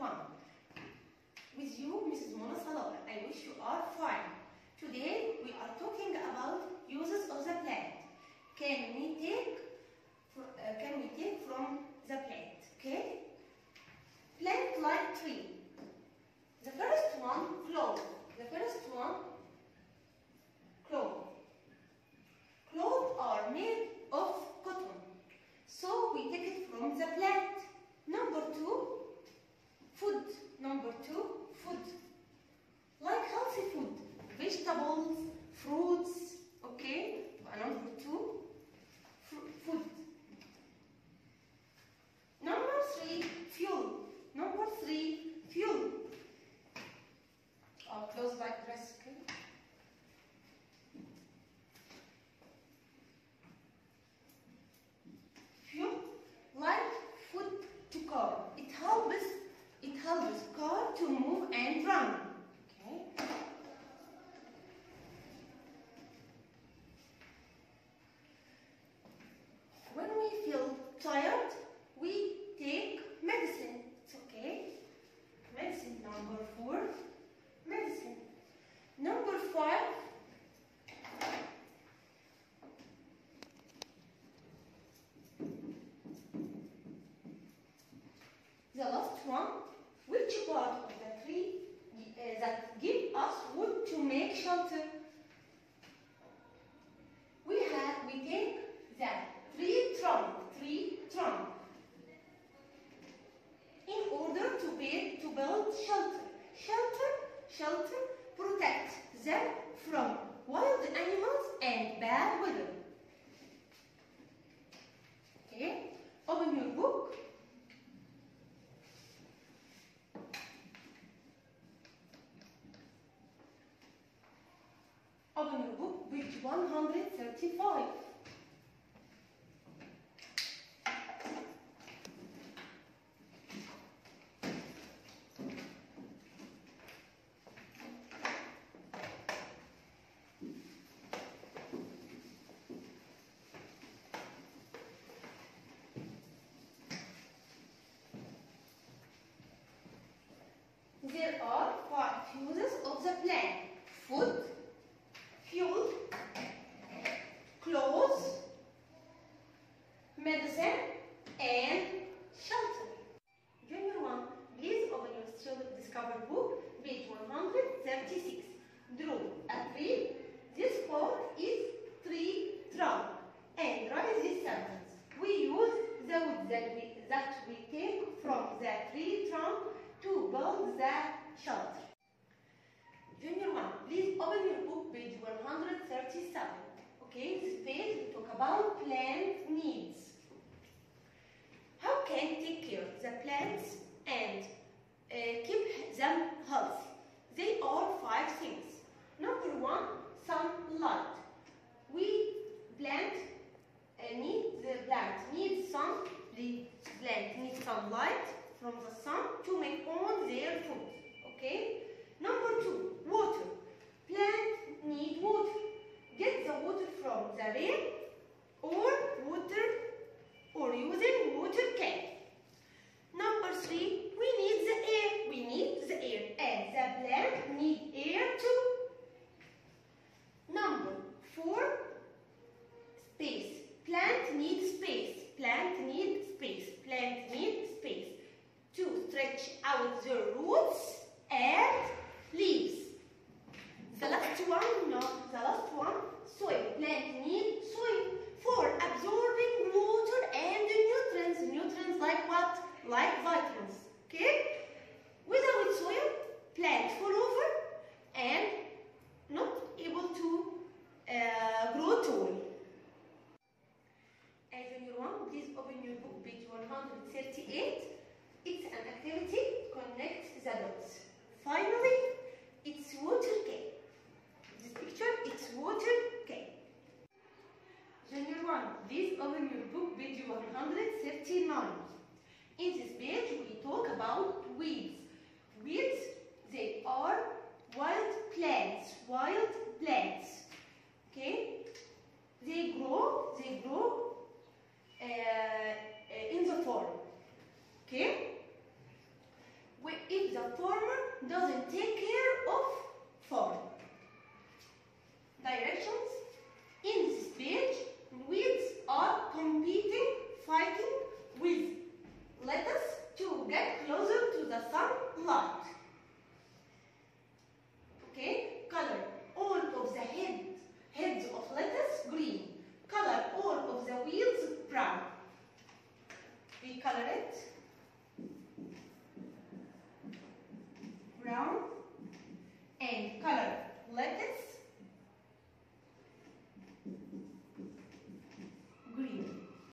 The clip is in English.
With you, Mrs. Mona Salah. I wish you are fine. Today we are talking about uses of the plant. Can we take uh, can we take from the plant? Okay? Plant like tree. The first one, clove. The first one, clove. Clothes are made of cotton. So we take it from the plant. Number two, food. Number two, food. Like healthy food. Vegetables, fruits, okay? Number two, fr- food. Number three, fuel. Number three, fuel. Oh, close like this, okay? Fuel, like food to car. It helps, it helps car to move and run. Okay? When we feel tired, we take medicine. It's okay. Medicine number four. Medicine. Number five. The last one. Which part of the tree uh, that give us wood to make shelter? We have we take the tree trunk, tree trunk, in order to build to build shelter. Shelter, protect them from wild animals and bad weather. Okay, open your book. Open your book, page 135. There are five uses of the plant. Food, fuel, clothes, medicine, and shelter. Junior 1, please open your Still Discover book, page 136. Draw a tree. This part is tree trunk. And write this sentence. We use the wood that we, that we take from the tree trunk to build Junior 1, please open your book, page 137. Okay, this page we talk about plant needs. How can take care of the plants and uh, keep them healthy? They are five things. Number one, sunlight. We plant uh, need the plant needs sun. The from the sun to make all their food. Okay. Number two, water. Plant need water. Get the water from the rain or water or using water can. Number three, we need the air. We need the air and the plant need air too. Number four, space. Plant needs space. Plant needs space. Plant needs space to stretch out the roots and leaves. The last one, no, the last one, soil. Plant needs soil for absorbing water and nutrients. Nutrients like what? Like vitamins. Okay? Without soil, plant fall over and not able to uh, grow tall. And junior one, please open your book, page 138. It's an activity, connect the dots. Finally, it's water cane. This water cane. Junior 1, please open your book, page 139. In this page, we talk about weeds. Weeds, they are wild plants, wild plants. Okay? They grow, they grow uh, uh, in the form. Okay? If the farmer doesn't take care of farm directions.